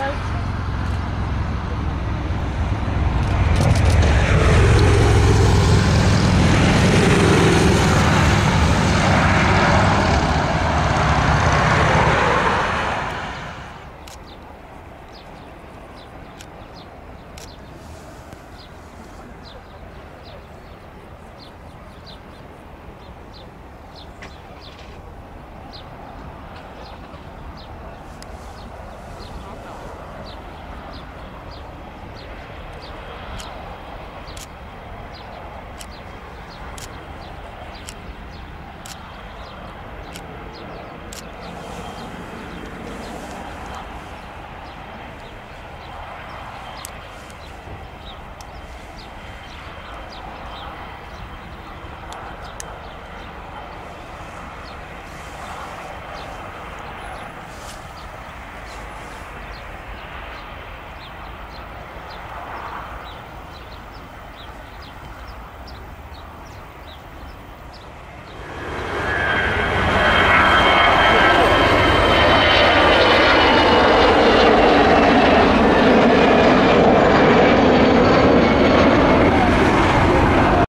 Bye.